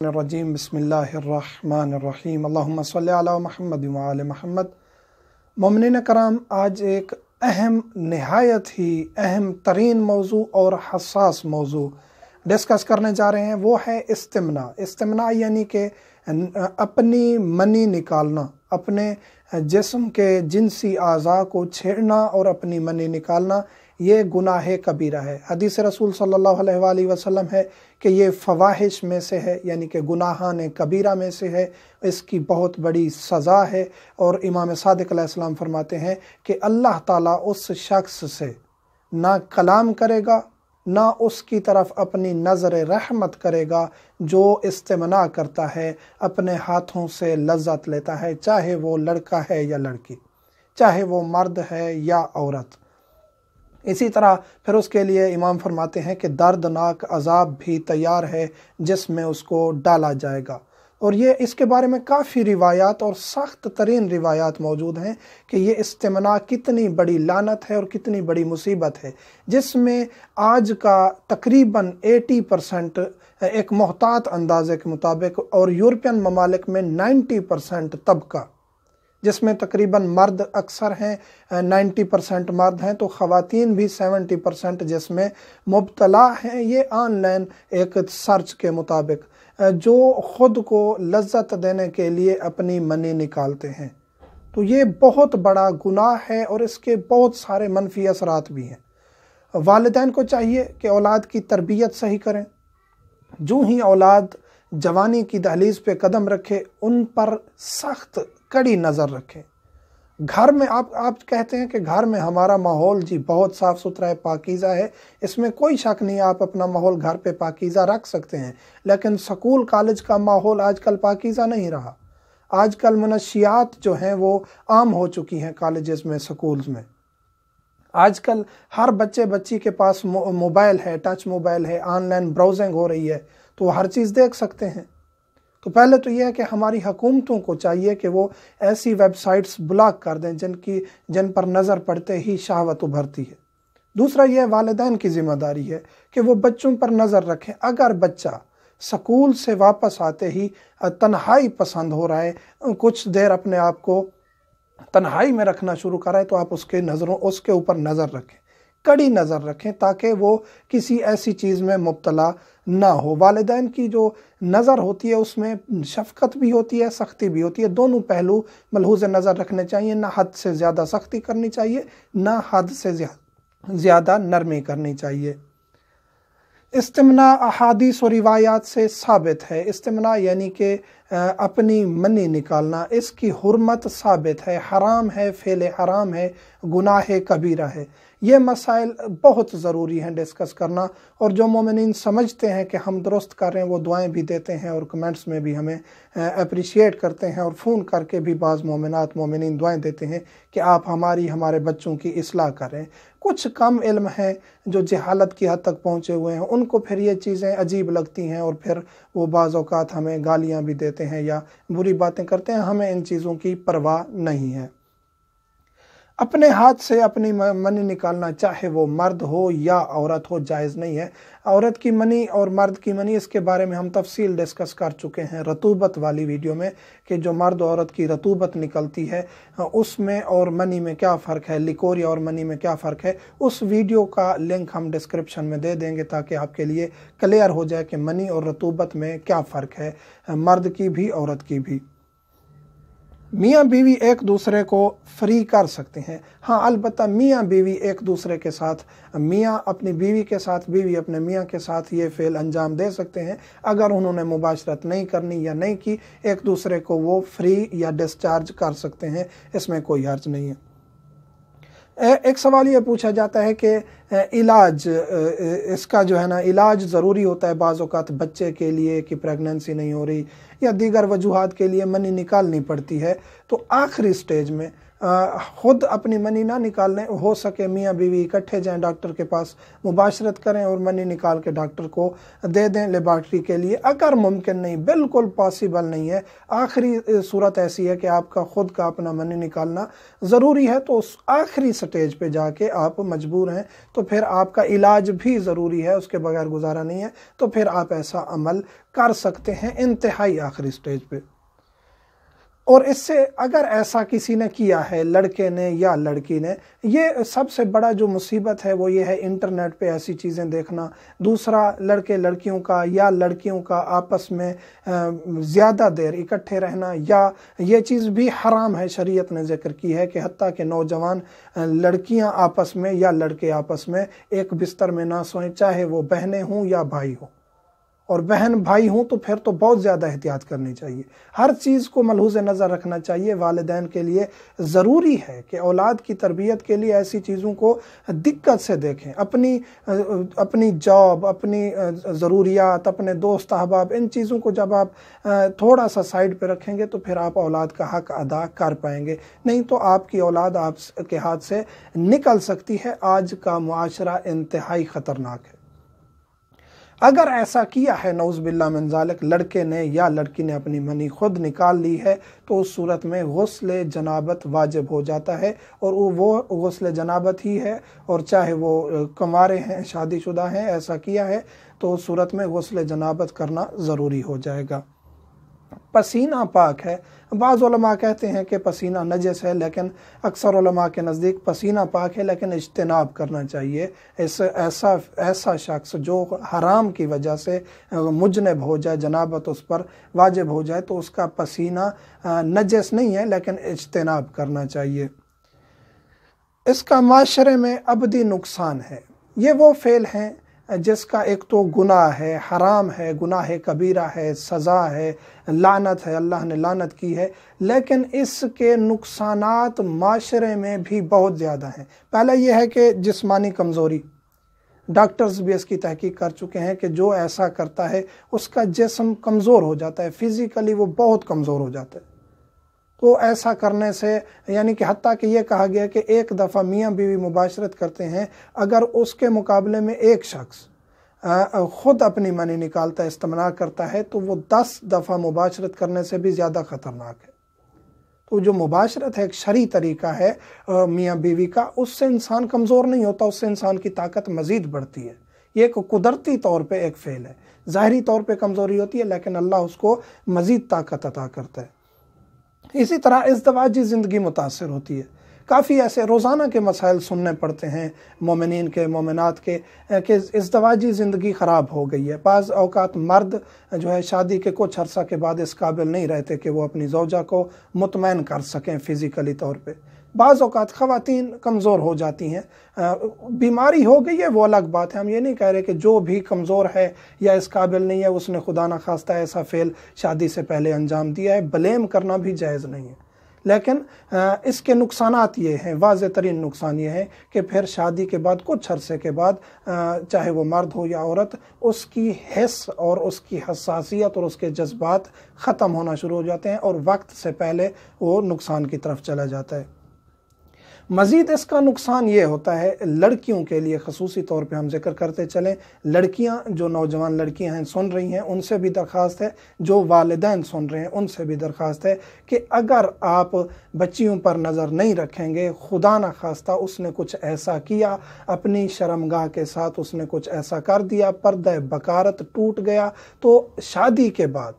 الرجیم بسم اللہ الرحمن الرحیم۔ اللہم صلی علی محمد وعلی محمد۔ مومنین کرام، آج ایک اہم نہایت ہی اہم ترین موضوع اور حساس موضوع ڈسکس کرنے جا رہے ہیں۔ وہ ہے استمنا استمنا یعنی کہ اپنی منی نکالنا اپنے جسم کے جنسی اعضاء کو چھیڑنا اور اپنی منی نکالنا یہ گناہ کبیرہ ہے حدیث رسول صلی اللہ علیہ وآلہ وسلم ہے کہ یہ فواہش میں سے ہے یعنی کہ گناہان کبیرہ میں سے ہے اس کی بہت بڑی سزا ہے اور امام صادق علیہ السلام فرماتے ہیں کہ اللہ تعالیٰ اس شخص سے نہ کلام کرے گا نہ اس کی طرف اپنی نظر رحمت کرے گا جو استمنا کرتا ہے، اپنے ہاتھوں سے لذت لیتا ہے، چاہے وہ لڑکا ہے یا لڑکی، چاہے وہ مرد ہے یا عورت۔ اسی طرح پھر اس کے لیے امام فرماتے ہیں کہ دردناک عذاب بھی تیار ہے جس میں اس کو ڈالا جائے گا۔ اور یہ اس کے بارے میں کافی روایات اور سخت ترین روایات موجود ہیں کہ یہ استمنا کتنی بڑی لانت ہے اور کتنی بڑی مصیبت ہے، جس میں آج کا تقریباً ایٹی پرسنٹ، ایک محتاط اندازے کے مطابق اور یورپین ممالک میں نائنٹی پرسنٹ طبقہ جس میں تقریباً مرد اکثر ہیں نائنٹی پرسنٹ مرد ہیں، تو خواتین بھی سیونٹی پرسنٹ جس میں مبتلا ہیں۔ یہ آن لائن ایک سرچ کے مطابق جو خود کو لذت دینے کے لیے اپنی منی نکالتے ہیں۔ تو یہ بہت بڑا گناہ ہے اور اس کے بہت سارے منفی اثرات بھی ہیں۔ والدین کو چاہیے کہ اولاد کی تربیت صحیح کریں۔ جو ہی اولاد جوانی کی دہلیز پہ قدم رکھے، ان پر سخت کڑی نظر رکھیں۔ گھر میں آپ آپ کہتے ہیں کہ گھر میں ہمارا ماحول جی بہت صاف ستھرا ہے، پاکیزہ ہے، اس میں کوئی شک نہیں آپ اپنا ماحول گھر پہ پاکیزہ رکھ سکتے ہیں، لیکن سکول، کالج کا ماحول آج کل پاکیزہ نہیں رہا۔ آج کل منشیات جو ہیں وہ عام ہو چکی ہیں کالجز میں، سکولز میں۔ آج کل ہر بچے بچی کے پاس موبائل ہے، ٹچ موبائل ہے، آن لائن براؤزنگ ہو رہی ہے، تو وہ ہر چیز دیکھ سکتے ہیں۔ تو پہلے تو یہ ہے کہ ہماری حکومتوں کو چاہیے کہ وہ ایسی ویب سائٹس بلاک کر دیں جن کی جن پر نظر پڑتے ہی شہوت ابھرتی ہے۔ دوسرا یہ والدین کی ذمہ داری ہے کہ وہ بچوں پر نظر رکھیں۔ اگر بچہ سکول سے واپس آتے ہی تنہائی پسند ہو رہا ہے، کچھ دیر اپنے آپ کو تنہائی میں رکھنا شروع کر رہا ہے تو آپ اس کے نظروں اس کے اوپر نظر رکھیں۔ کڑی نظر رکھیں تاکہ وہ کسی ایسی چیز میں مبتلا نہ ہو۔ والدین کی جو نظر ہوتی ہے، اس میں شفقت بھی ہوتی ہے، سختی بھی ہوتی ہے۔ دونوں پہلو ملحوظ نظر رکھنے چاہیے، نہ حد سے زیادہ سختی کرنی چاہیے، نہ حد سے زیادہ نرمی کرنی چاہیے۔ استمنا احادیث و روایات سے ثابت ہے۔ استمنا یعنی کہ اپنی منی نکالنا، اس کی حرمت ثابت ہے، حرام ہے، فعل حرام ہے، گناہ کبیرہ ہے۔ یہ مسائل بہت ضروری ہیں ڈسکس کرنا۔ اور جو مومنین سمجھتے ہیں کہ ہم درست کر رہے ہیں، وہ دعائیں بھی دیتے ہیں اور کمنٹس میں بھی ہمیں اپریشیٹ کرتے ہیں اور فون کر کے بھی بعض مومنات، مومنین دعائیں دیتے ہیں کہ آپ ہماری، ہمارے بچوں کی اصلاح کریں۔ کچھ کم علم ہیں جو جہالت کی حد تک پہنچے ہوئے ہیں۔ ان کو پھر یہ چیزیں عجیب لگتی ہیں اور پھر وہ بعض اوقات ہمیں گالیاں بھی دیتے ہیں یا بری باتیں کرتے ہیں ہمیں ان چیزوں کی پرواہ نہیں ہے۔ اپنے ہاتھ سے اپنی منی نکالنا، چاہے وہ مرد ہو یا عورت ہو، جائز نہیں ہے۔ عورت کی منی اور مرد کی منی، اس کے بارے میں ہم تفصیل ڈسکس کر چکے ہیں رتوبت والی ویڈیو میں کہ جو مرد عورت کی رتوبت نکلتی ہے، اس میں اور منی میں کیا فرق ہے لیکوری اور منی میں کیا فرق ہے، اس ویڈیو کا لنک ہم ڈسکرپشن میں دے دیں گے تاکہ آپ کے لیے کلیئر ہو جائے کہ منی اور رتوبت میں کیا فرق ہے، مرد کی بھی، عورت کی بھی۔ میاں بیوی ایک دوسرے کو فری کر سکتے ہیں۔ ہاں البتہ میاں بیوی ایک دوسرے کے ساتھ، میاں اپنی بیوی کے ساتھ، بیوی اپنے میاں کے ساتھ یہ فعل انجام دے سکتے ہیں۔ اگر انہوں نے مباشرت نہیں کرنی یا نہیں کی، ایک دوسرے کو وہ فری یا ڈسچارج کر سکتے ہیں۔ اس میں کوئی حرج نہیں ہے۔ ایک سوال یہ پوچھا جاتا ہے کہ علاج اس کا جو ہے نا، علاج ضروری ہوتا ہے بعض اوقات بچے کے لیے کہ پریگننسی نہیں ہو رہی یا دیگر وجوہات کے لیے منی نکالنی پڑتی ہے۔ تو آخری سٹیج میں خود اپنی منی نہ نکالنے، ہو سکے میاں بیوی اکٹھے جائیں ڈاکٹر کے پاس، مباشرت کریں اور منی نکال کے ڈاکٹر کو دے دیں لیبارٹری کے لیے، اگر ممکن نہیں، بالکل پاسبل نہیں ہے۔ آخری صورت ایسی ہے کہ آپ کا خود کا اپنا منی نکالنا ضروری ہے، تو اس آخری سٹیج پہ جا کے آپ مجبور ہیں۔ تو پھر آپ کا علاج بھی ضروری ہے، اس کے بغیر گزارا نہیں ہے۔ تو پھر آپ ایسا عمل کر سکتے ہیں، انتہائی آخری سٹیج پہ۔ اور اس سے اگر ایسا کسی نے کیا ہے، لڑکے نے یا لڑکی نے، یہ سب سے بڑا جو مصیبت ہے وہ یہ ہے انٹرنیٹ پہ ایسی چیزیں دیکھنا۔ دوسرا، لڑکے لڑکیوں کا یا لڑکیوں کا آپس میں زیادہ دیر اکٹھے رہنا یا یہ چیز بھی حرام ہے، شریعت نے ذکر کی ہے کہ حتیٰ کہ نوجوان لڑکیاں آپس میں یا لڑکے آپس میں ایک بستر میں نہ سوئیں، چاہے وہ بہنیں ہوں یا بھائی ہوں۔ اور بہن بھائی ہوں تو پھر تو بہت زیادہ احتیاط کرنی چاہیے۔ ہر چیز کو ملحوظ نظر رکھنا چاہیے۔ والدین کے لیے ضروری ہے کہ اولاد کی تربیت کے لیے ایسی چیزوں کو دقت سے دیکھیں۔ اپنی اپنی جاب اپنی ضروریات، اپنے دوست، احباب، ان چیزوں کو جب آپ، تھوڑا سا سائڈ پہ رکھیں گے تو پھر آپ اولاد کا حق ادا کر پائیں گے۔ نہیں تو آپ کی اولاد آپ کے ہاتھ سے نکل سکتی ہے۔ آج کا معاشرہ انتہائی خطرناک ہے۔ اگر ایسا کیا ہے، نعوذ باللہ من ذالک، لڑکے نے یا لڑکی نے اپنی منی خود نکال لی ہے، تو اس صورت میں غسل جنابت واجب ہو جاتا ہے اور وہ غسل جنابت ہی ہے اور چاہے وہ کمارے ہیں، شادی شدہ ہیں، ایسا کیا ہے، تو اس صورت میں غسل جنابت کرنا ضروری ہو جائے گا۔ پسینہ پاک ہے۔ بعض علماء کہتے ہیں کہ پسینہ نجس ہے، لیکن اکثر علماء کے نزدیک پسینہ پاک ہے، لیکن اجتناب کرنا چاہیے۔ اس ایسا ایسا شخص جو حرام کی وجہ سے مجنب ہو جائے، جنابت اس پر واجب ہو جائے، تو اس کا پسینہ نجس نہیں ہے، لیکن اجتناب کرنا چاہیے۔ اس کا معاشرے میں ابدی نقصان ہے۔ یہ وہ فعل ہیں جس کا ایک تو گناہ ہے، حرام ہے، گناہ کبیرہ ہے، سزا ہے لانت ہے، اللہ نے لانت کی ہے، لیکن اس کے نقصانات معاشرے میں بھی بہت زیادہ ہیں۔ پہلا یہ ہے کہ جسمانی کمزوری۔ ڈاکٹرز بھی اس کی تحقیق کر چکے ہیں کہ جو ایسا کرتا ہے، اس کا جسم کمزور ہو جاتا ہے، فزیکلی وہ بہت کمزور ہو جاتا ہے۔ تو ایسا کرنے سے یعنی کہ حتیٰ کہ یہ کہا گیا کہ ایک دفعہ میاں بیوی مباشرت کرتے ہیں اگر اس کے مقابلے میں ایک شخص خود اپنی منی نکالتا ہے استمنا کرتا ہے، تو وہ دس دفعہ مباشرت کرنے سے بھی زیادہ خطرناک ہے۔ تو جو مباشرت ہے، ایک شرعی طریقہ ہے میاں بیوی کا، اس سے انسان کمزور نہیں ہوتا، اس سے انسان کی طاقت مزید بڑھتی ہے۔ یہ ایک قدرتی طور پہ ایک فعل ہے۔ ظاہری طور پہ کمزوری ہوتی ہے، لیکن اللہ اس کو مزید طاقت عطا کرتا ہے۔ اسی طرح ازدواجی زندگی متاثر ہوتی ہے، کافی ایسے روزانہ کے مسائل سننے پڑتے ہیں، مومنین کے، مومنات کے، کہ ازدواجی زندگی خراب ہو گئی ہے۔ بعض اوقات مرد جو ہے شادی کے کچھ عرصہ کے بعد اس قابل نہیں رہتے کہ وہ اپنی زوجہ کو مطمئن کر سکیں فزیکلی طور پہ۔ بعض اوقات خواتین کمزور ہو جاتی ہیں۔ بیماری ہو گئی ہے، وہ الگ بات ہے۔ ہم یہ نہیں کہہ رہے کہ جو بھی کمزور ہے یا اس قابل نہیں ہے، اس نے خدا نہ خواستہ ایسا فعل شادی سے پہلے انجام دیا ہے۔ بلیم کرنا بھی جائز نہیں ہے۔ لیکن اس کے نقصانات یہ ہیں، واضح ترین نقصان یہ ہے کہ پھر شادی کے بعد، کچھ عرصے کے بعد چاہے وہ مرد ہو یا عورت، اس کی حص اور اس کی حساسیت اور اس کے جذبات ختم ہونا شروع ہو جاتے ہیں اور وقت سے پہلے وہ نقصان کی طرف چلا جاتا ہے۔ مزید اس کا نقصان یہ ہوتا ہے، لڑکیوں کے لیے خصوصی طور پہ ہم ذکر کرتے چلیں۔ لڑکیاں جو نوجوان لڑکیاں ہیں، سن رہی ہیں، ان سے بھی درخواست ہے۔ جو والدین سن رہے ہیں، ان سے بھی درخواست ہے کہ اگر آپ بچیوں پر نظر نہیں رکھیں گے، خدا نہ خواستہ اس نے کچھ ایسا کیا۔ اپنی شرمگاہ کے ساتھ اس نے کچھ ایسا کر دیا۔ پردہ بکارت ٹوٹ گیا۔ تو شادی کے بعد،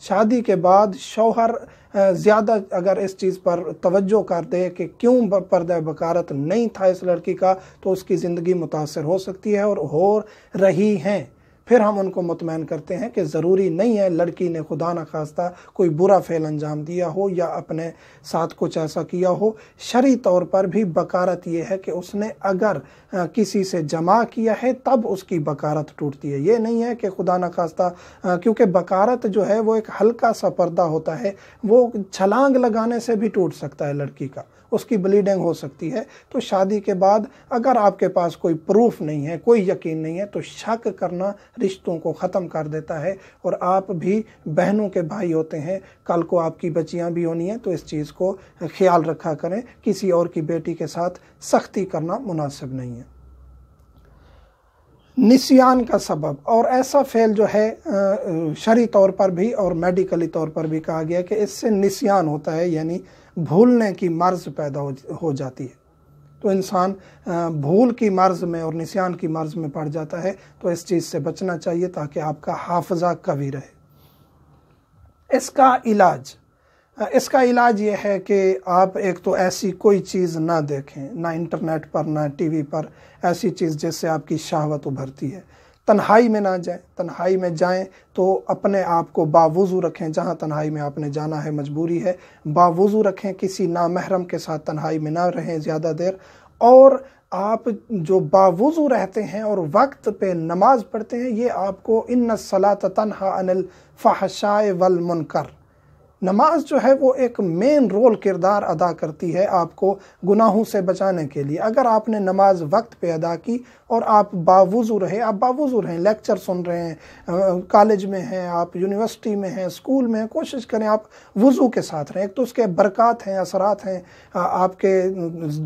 شادی کے بعد شوہر زیادہ اگر اس چیز پر توجہ کر دے کہ کیوں پردہ بکارت نہیں تھا اس لڑکی کا، تو اس کی زندگی متاثر ہو سکتی ہے اور ہو رہی ہیں۔ پھر ہم ان کو مطمئن کرتے ہیں کہ ضروری نہیں ہے لڑکی نے خدا نہ خواستہ کوئی برا فعل انجام دیا ہو یا اپنے ساتھ کچھ ایسا کیا ہو۔ شرعی طور پر بھی بکارت یہ ہے کہ اس نے اگر کسی سے جمع کیا ہے تب اس کی بکارت ٹوٹتی ہے۔ یہ نہیں ہے کہ خدا نہ خواستہ کیونکہ بکارت جو ہے وہ ایک ہلکا سا پردہ ہوتا ہے، وہ چھلانگ لگانے سے بھی ٹوٹ سکتا ہے لڑکی کا۔ اس کی بلیڈنگ ہو سکتی ہے، تو شادی کے بعد اگر آپ کے پاس کوئی پروف نہیں ہے، کوئی یقین نہیں ہے، تو شک کرنا رشتوں کو ختم کر دیتا ہے۔ اور آپ بھی بہنوں کے بھائی ہوتے ہیں، کل کو آپ کی بچیاں بھی ہونی ہیں، تو اس چیز کو خیال رکھا کریں۔ کسی اور کی بیٹی کے ساتھ سختی کرنا مناسب نہیں ہے۔ نسیان کا سبب، اور ایسا فعل جو ہے شرعی طور پر بھی اور میڈیکلی طور پر بھی کہا گیا کہ اس سے نسیان ہوتا ہے یعنی بھولنے کی مرض پیدا ہو جاتی ہے۔ تو انسان بھول کی مرض میں اور نسیان کی مرض میں پڑ جاتا ہے۔ تو اس چیز سے بچنا چاہیے تاکہ آپ کا حافظہ قوی رہے۔ اس کا علاج اس کا علاج یہ ہے کہ آپ ایک تو ایسی کوئی چیز نہ دیکھیں، نہ انٹرنیٹ پر، نہ ٹی وی پر۔ ایسی چیز جس سے آپ کی شہوت ابھرتی ہے۔ تنہائی میں نہ جائیں، تنہائی میں جائیں تو اپنے آپ کو باوضو رکھیں۔ جہاں تنہائی میں آپ نے جانا ہے، مجبوری ہے۔ باوضو رکھیں، کسی نامحرم کے ساتھ تنہائی میں نہ رہیں زیادہ دیر۔ اور آپ جو باوضو رہتے ہیں اور وقت پہ نماز پڑھتے ہیں، یہ آپ کو ان صلاۃ تنہا ان الفحشائے والمنکر۔ نماز جو ہے وہ ایک مین رول کردار ادا کرتی ہے آپ کو گناہوں سے بچانے کے لیے۔ اگر آپ نے نماز وقت پہ ادا کی اور آپ باوضو رہے، آپ باوضو رہیں لیکچر سن رہے ہیں کالج میں ہیں، آپ یونیورسٹی میں ہیں اسکول میں ہیں، کوشش کریں آپ وضو کے ساتھ رہیں۔ ایک تو اس کے برکات ہیں، اثرات ہیں۔ آپ کے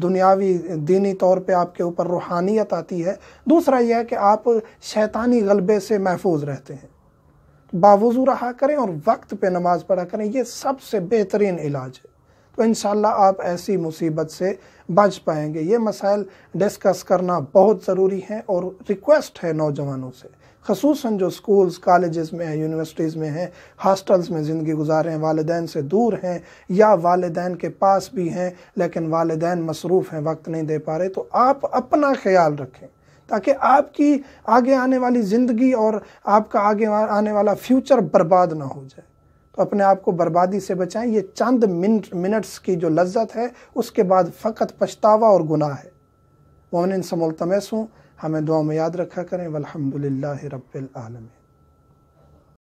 دنیاوی دینی طور پہ آپ کے اوپر روحانیت آتی ہے۔ دوسرا یہ ہے کہ آپ شیطانی غلبے سے محفوظ رہتے ہیں۔ باوضو رہا کریں اور وقت پہ نماز پڑھا کریں، یہ سب سے بہترین علاج ہے۔ تو انشاءاللہ آپ ایسی مصیبت سے بچ پائیں گے۔ یہ مسائل ڈسکس کرنا بہت ضروری ہیں اور ریکویسٹ ہے نوجوانوں سے۔ خصوصاً جو سکولز کالجز میں ہیں یونیورسٹیز میں ہیں ہاسٹلز میں زندگی گزارے ہیں والدین سے دور ہیں یا والدین کے پاس بھی ہیں لیکن والدین مصروف ہیں، وقت نہیں دے پا رہے، تو آپ اپنا خیال رکھیں۔ تاکہ آپ کی آگے آنے والی زندگی اور آپ کا آگے آنے والا فیوچر برباد نہ ہو جائے۔ تو اپنے آپ کو بربادی سے بچائیں۔ یہ چند منٹ منٹس کی جو لذت ہے، اس کے بعد فقط پچھتاوا اور گناہ ہے۔ مومن سے ہوں۔ ہمیں دعا میں یاد رکھا کریں۔ والحمدللہ رب العالمین۔